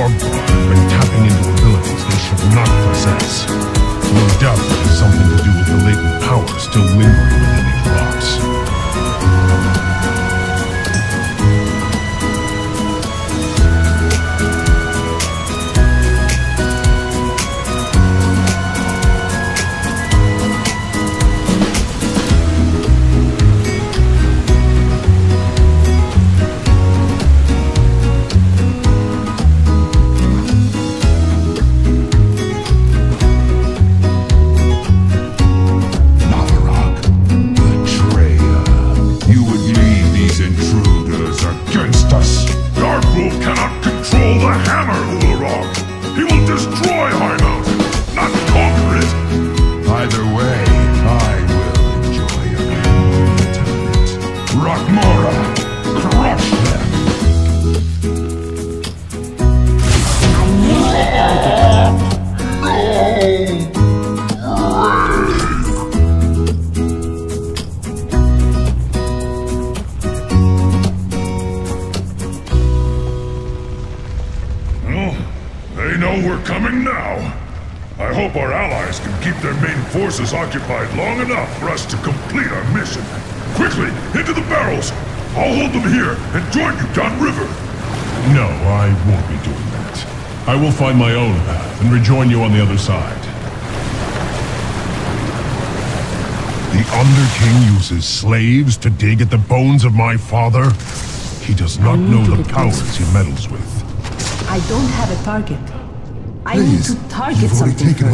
Have been tapping into abilities they should not possess. No doubt it has something to do with the intruders against us. Dark Wolf cannot control the hammer, Ularogg. He will destroy Highmountain, not conquer it. Either way, I will enjoy a it. Rokmora, crush them! Well, know we're coming now. I hope our allies can keep their main forces occupied long enough for us to complete our mission. Quickly, into the barrels! I'll hold them here and join you downriver. No, I won't be doing that. I will find my own path and rejoin you on the other side. The Underking uses slaves to dig at the bones of my father? He does not know the get powers he meddles with. I don't have a target. I Please, need to target something first.